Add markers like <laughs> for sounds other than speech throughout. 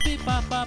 happy papa.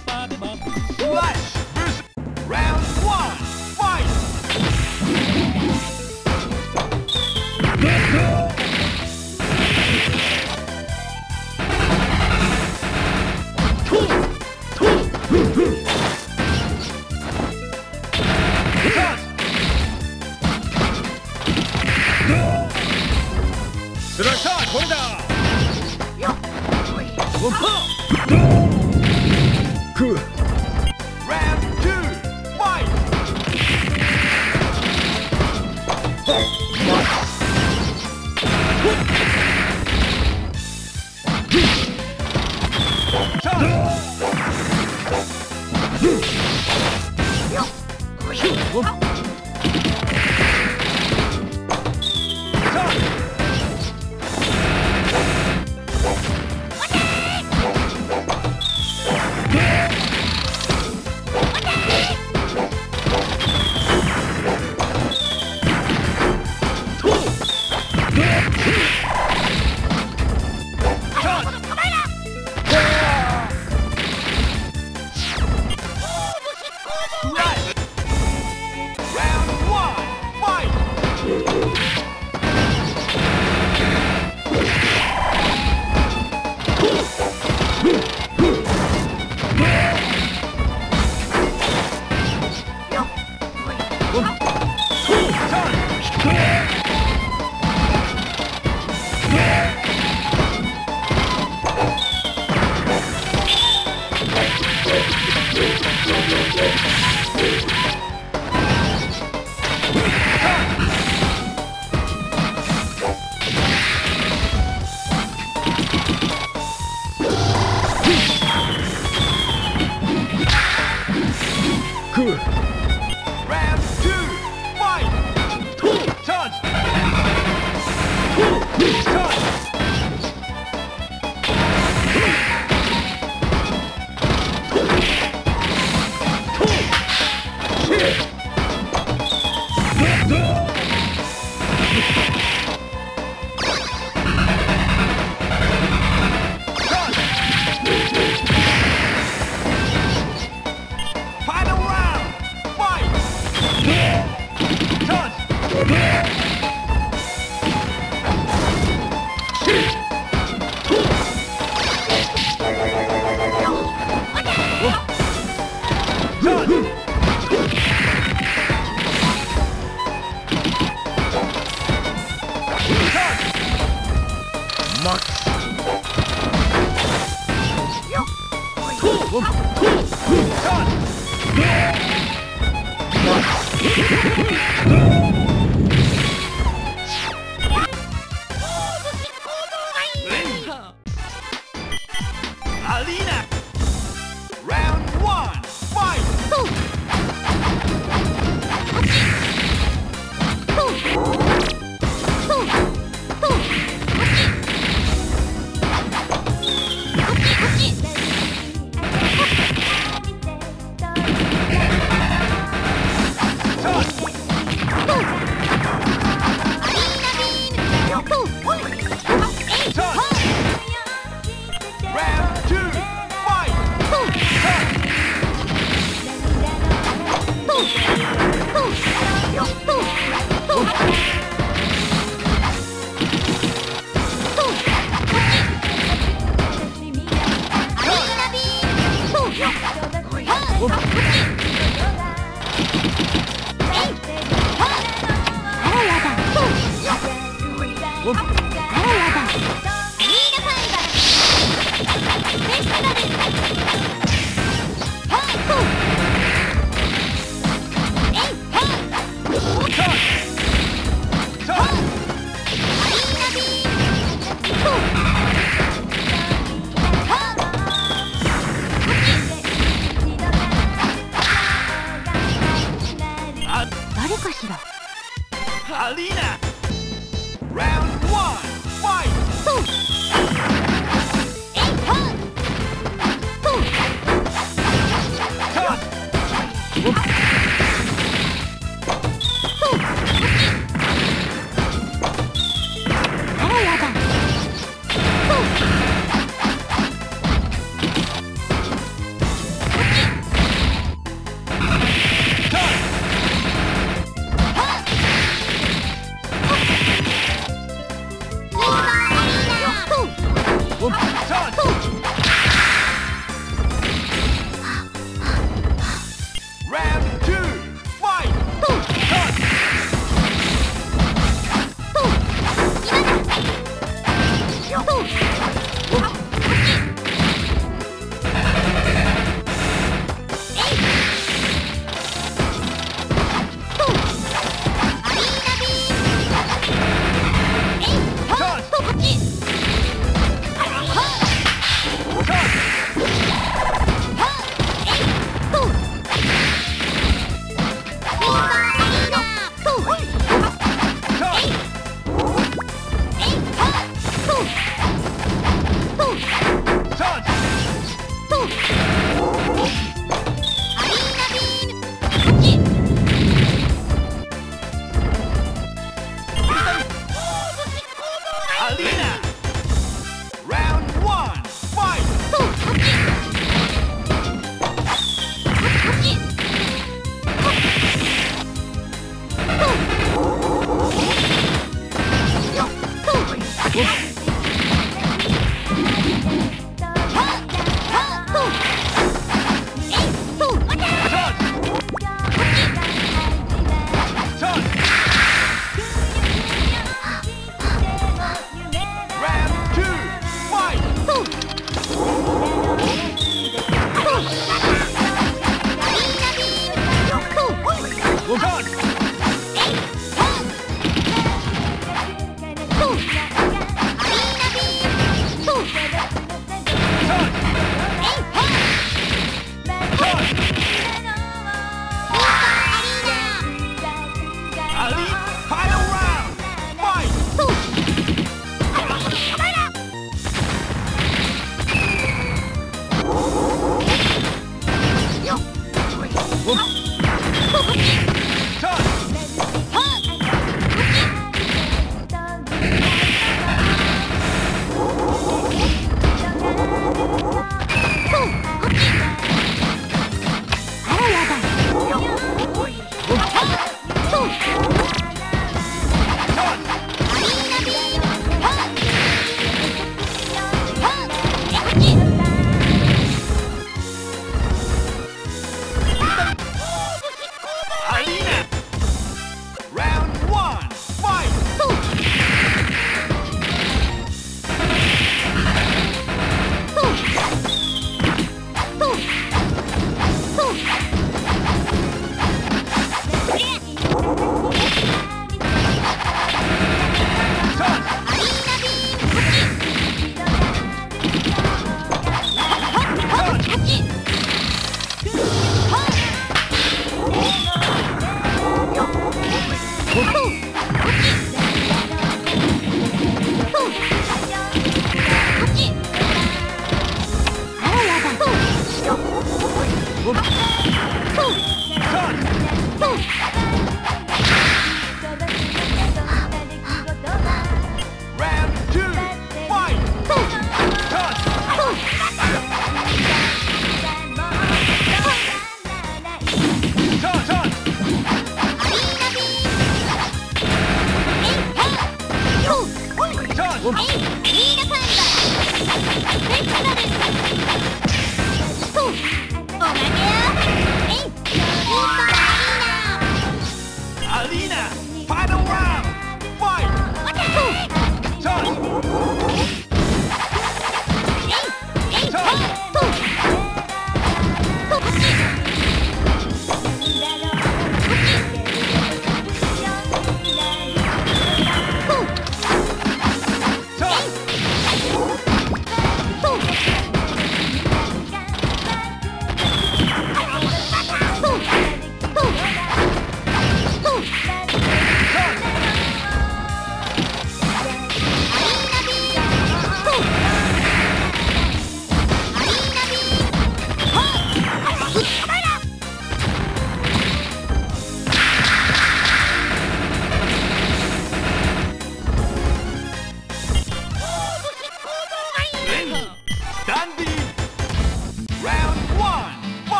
Und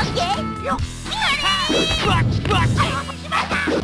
よっケーよ。っ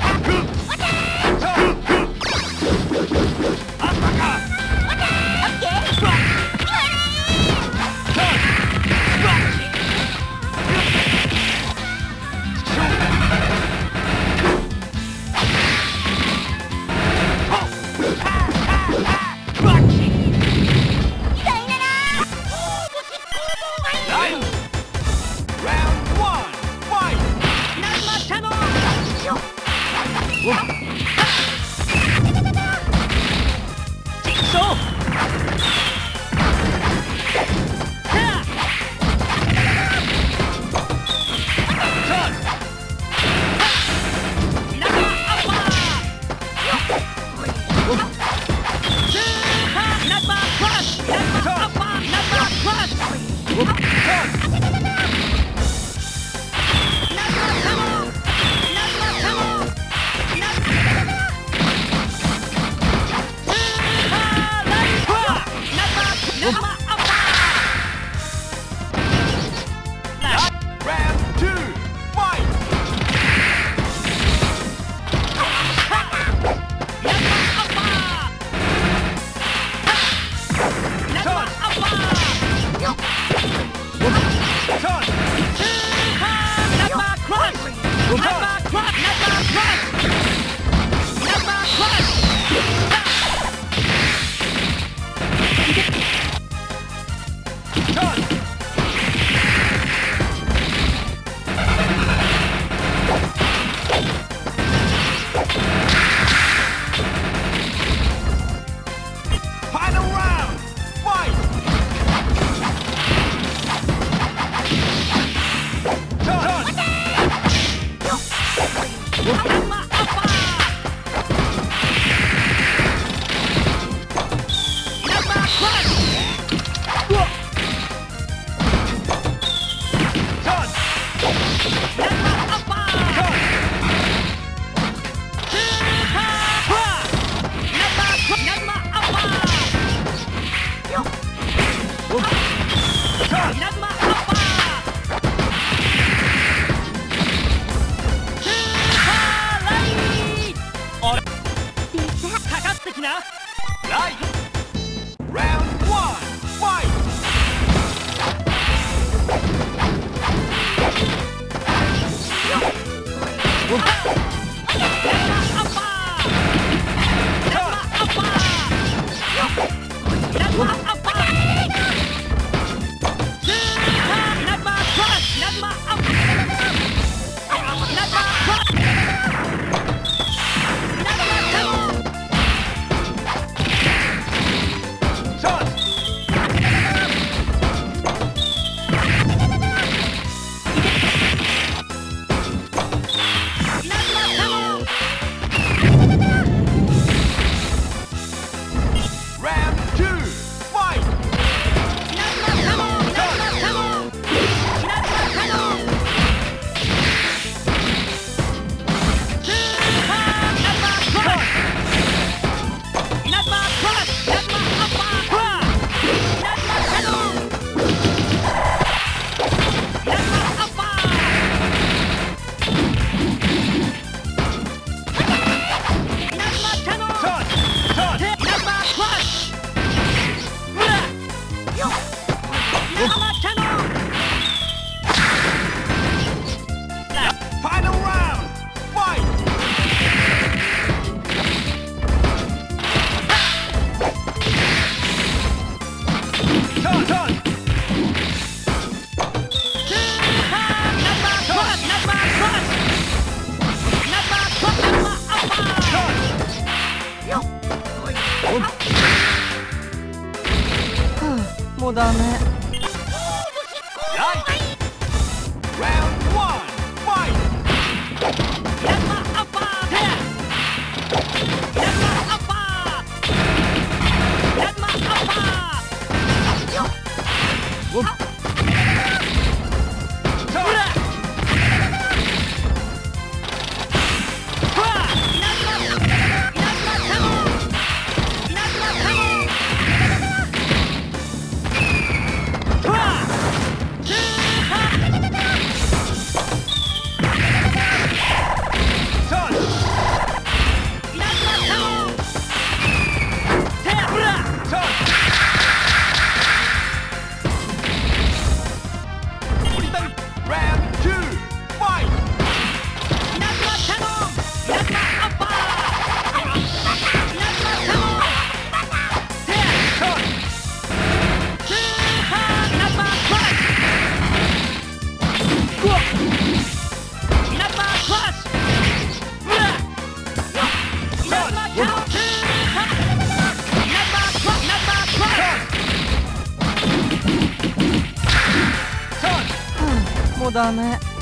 ダメ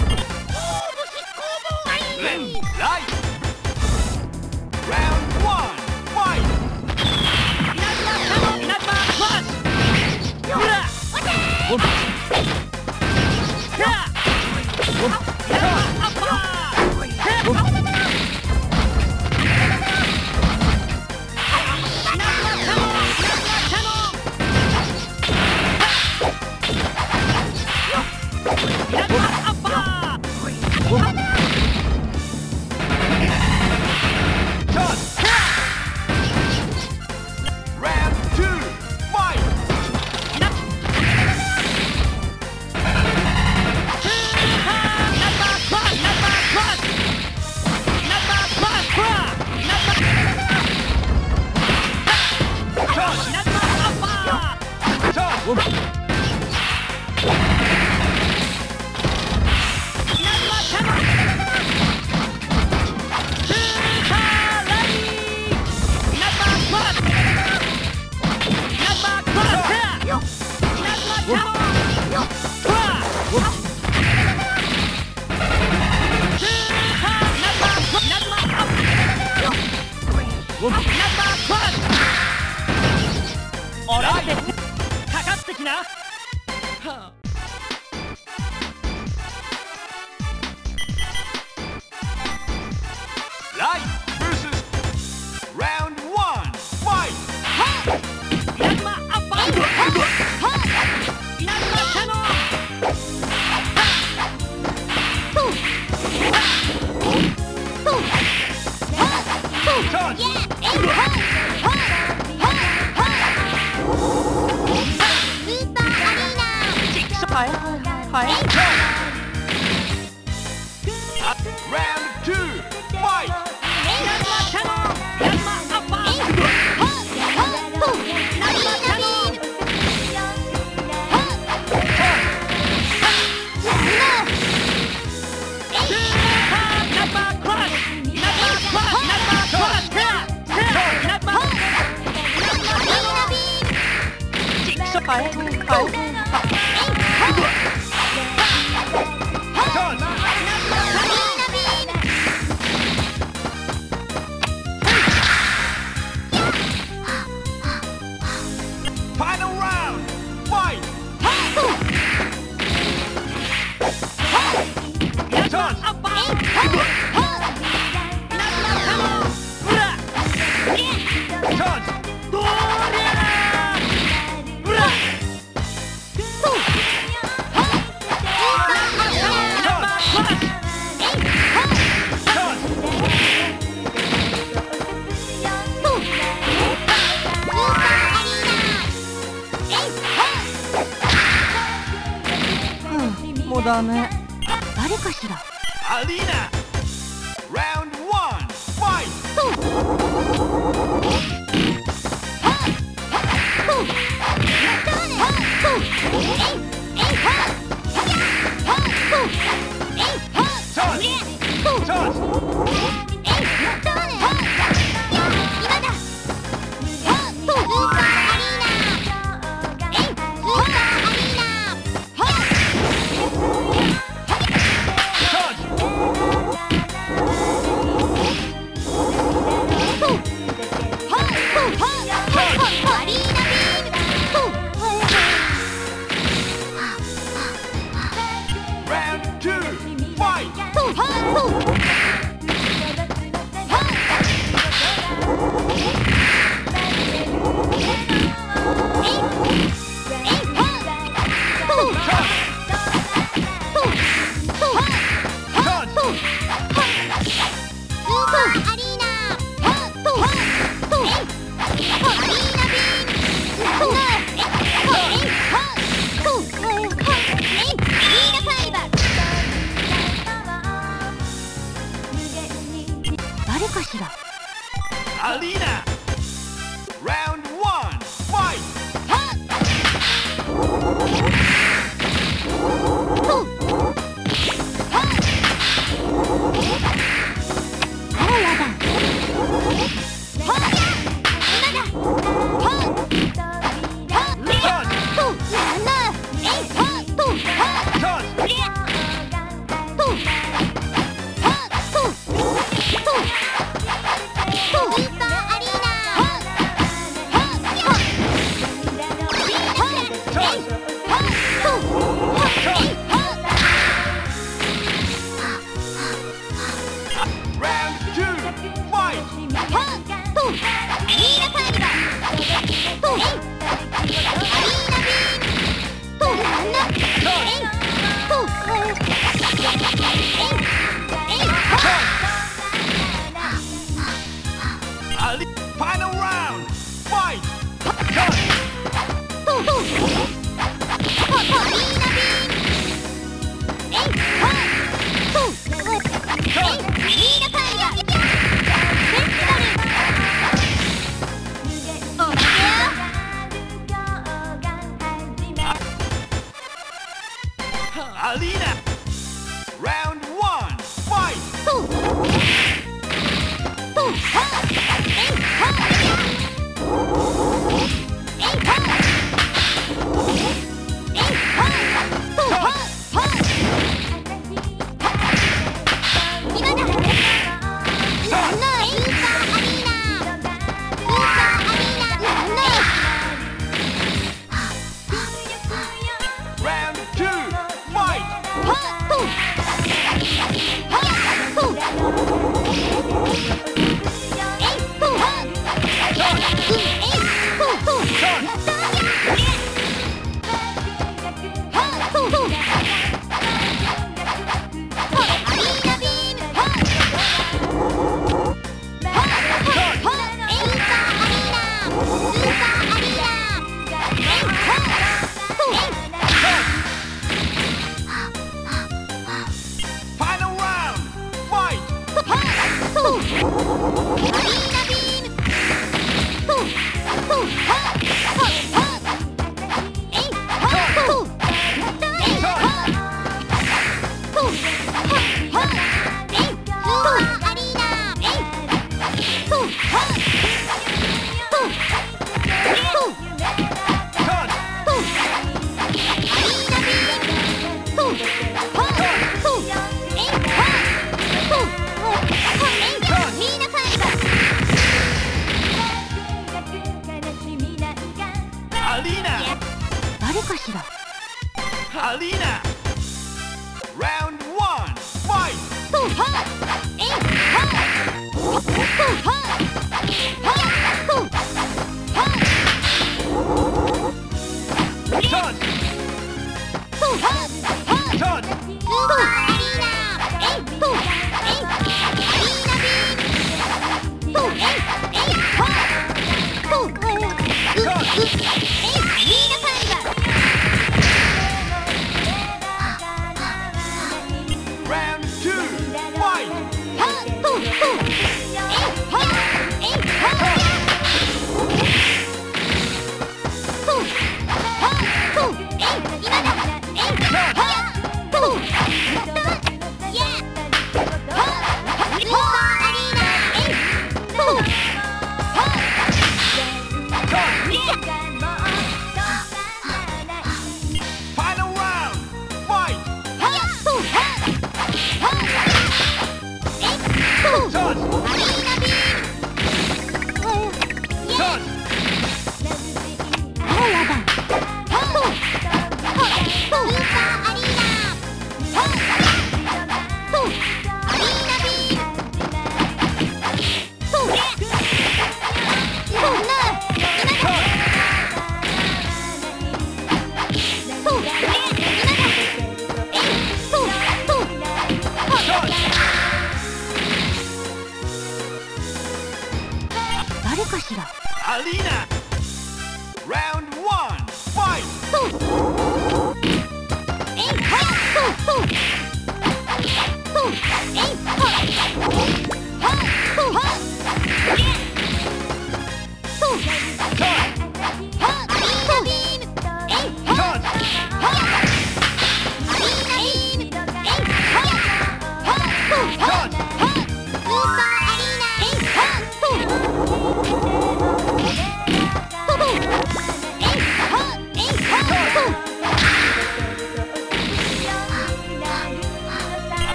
Bye.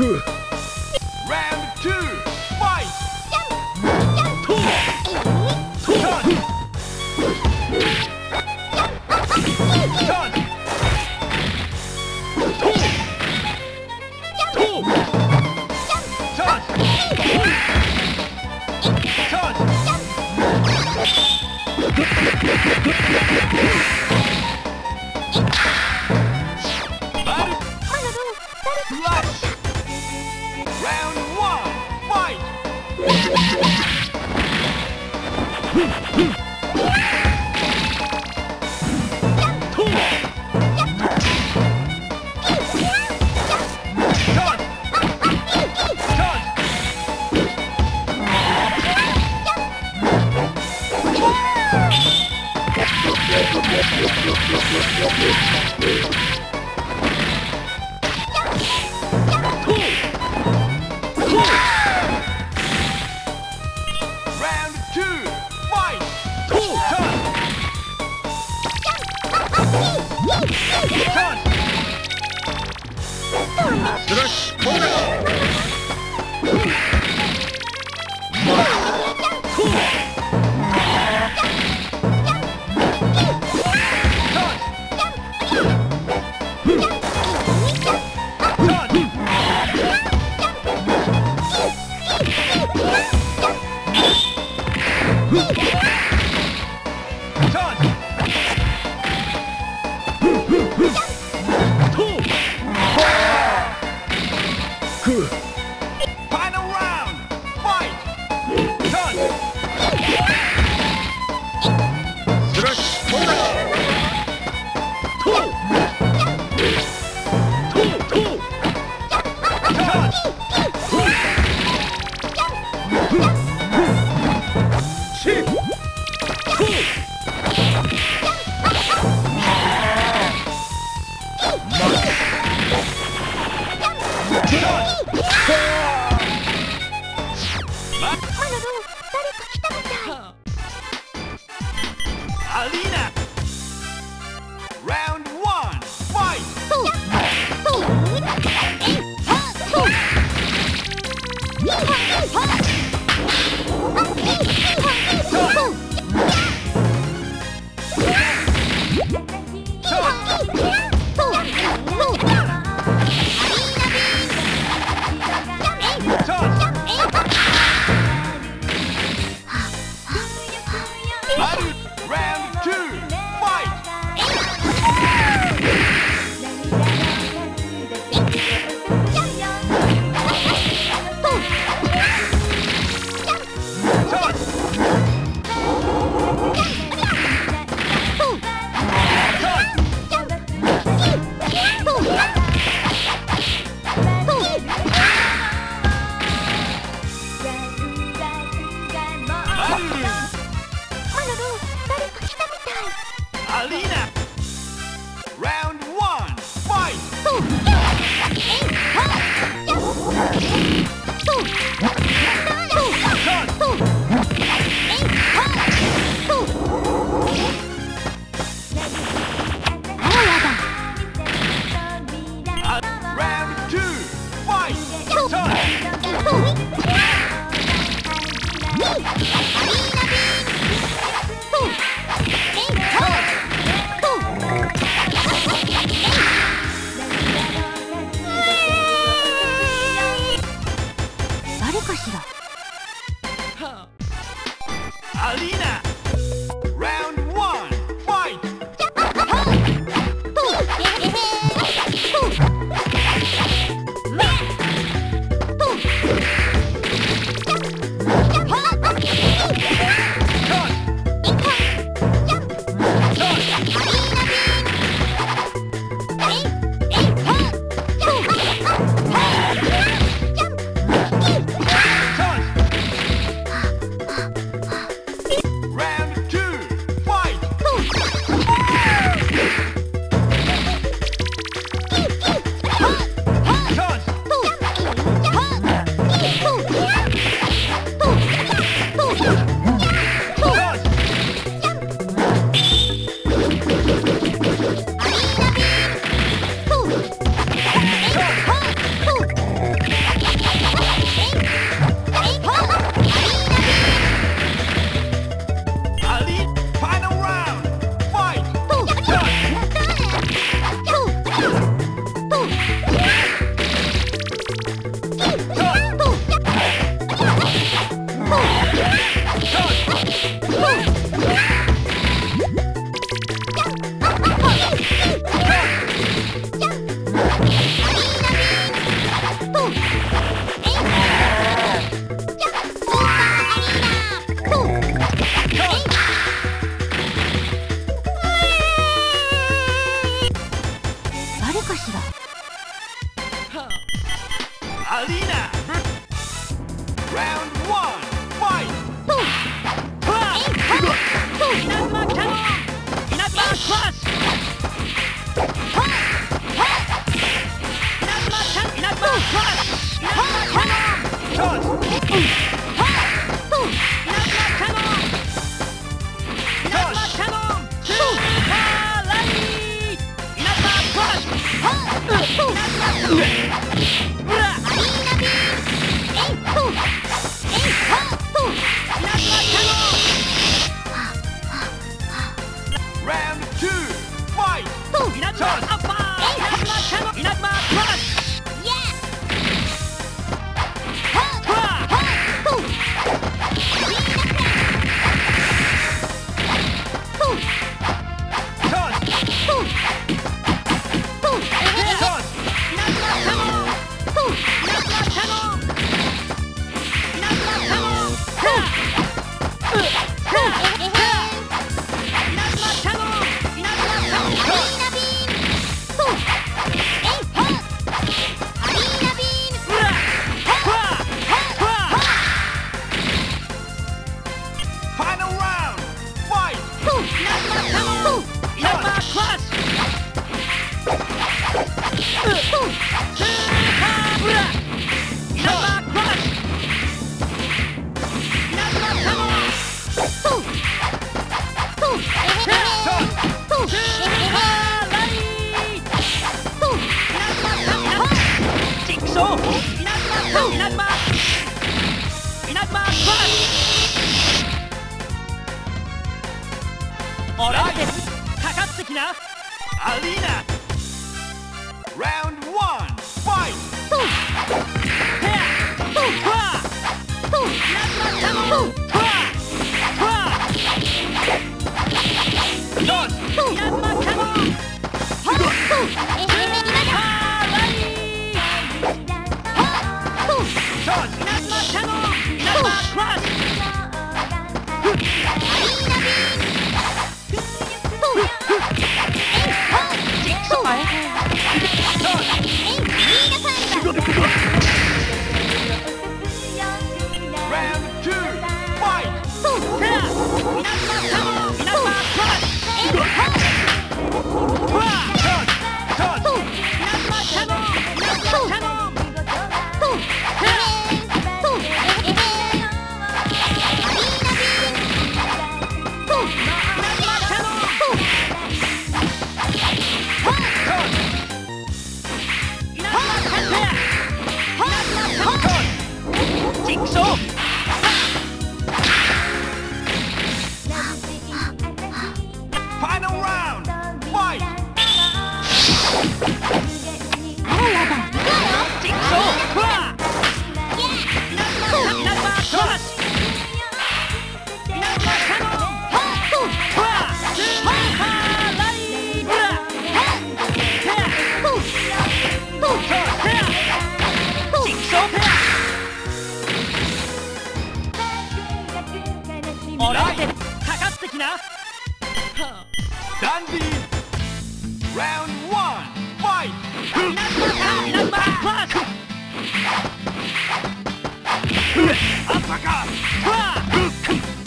Huh. Hoop! <laughs> Alina. Round one. Fight.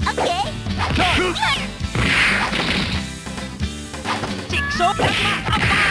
Okay. Jigsaw plasma!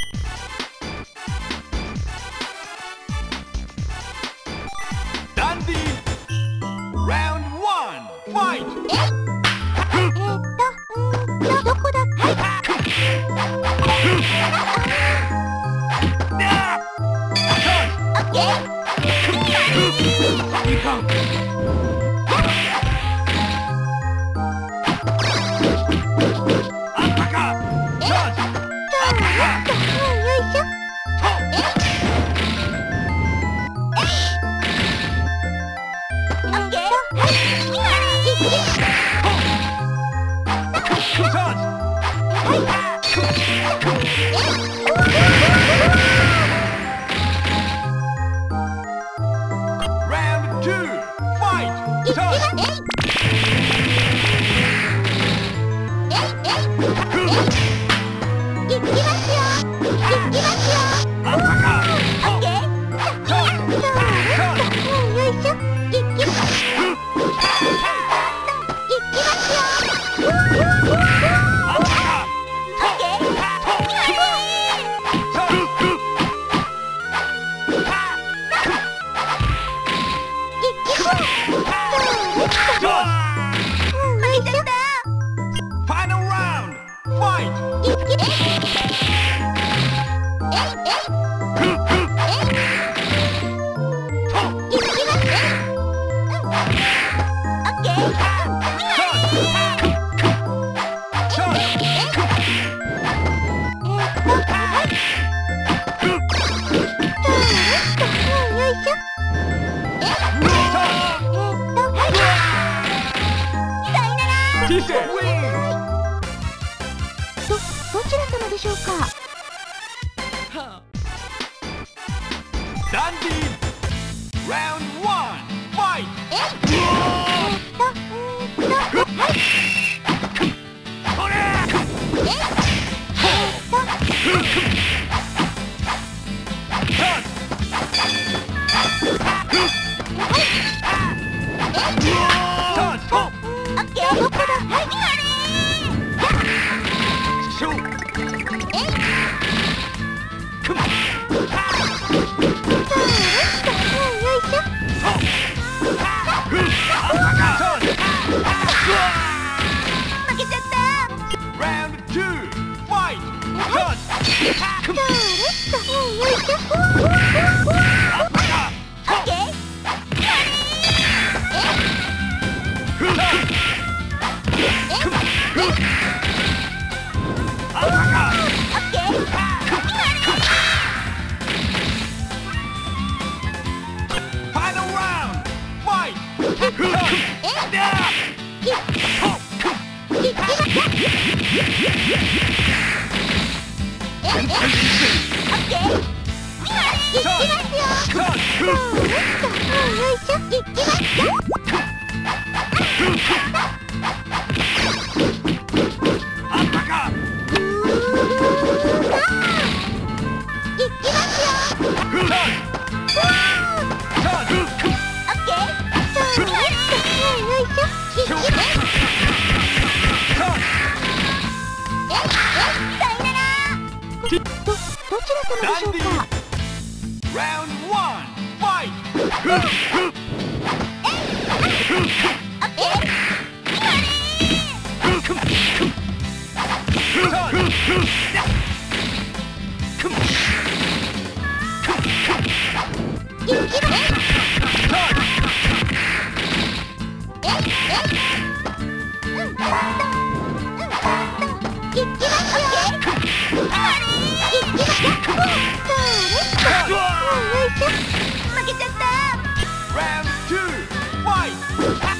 Shoot! どちらかでしょうか？ラウンドワンファイトえ、負けちゃった Round 2!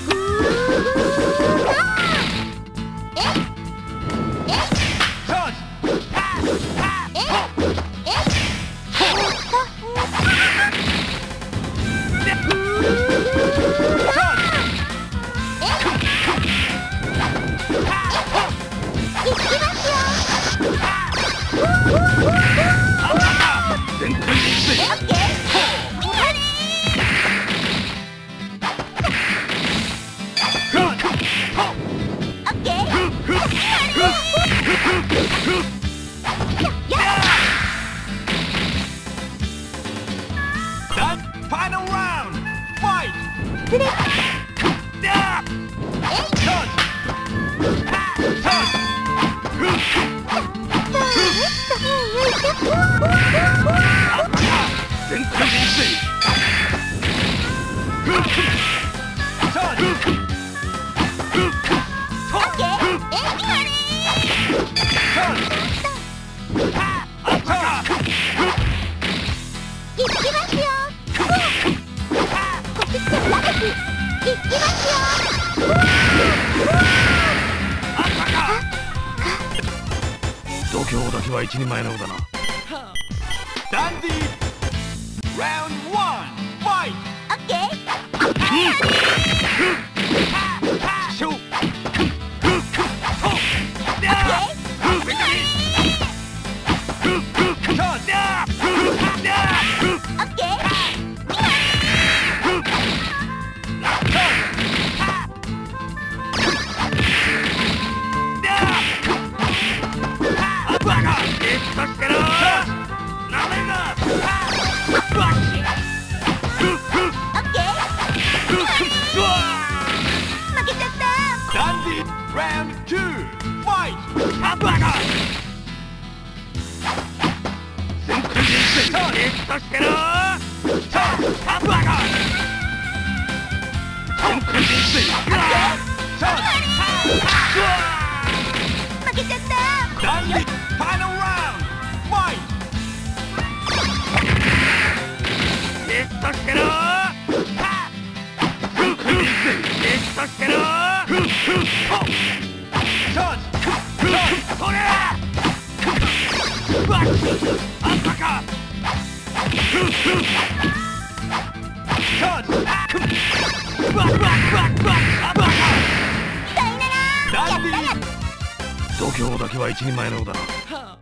Final round! Fight! Ah. Done! 一人前のだな。度胸だけは一人前のだな。